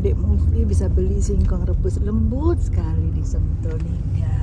adik Mufli bisa beli singkong rebus lembut sekali di Sentul nih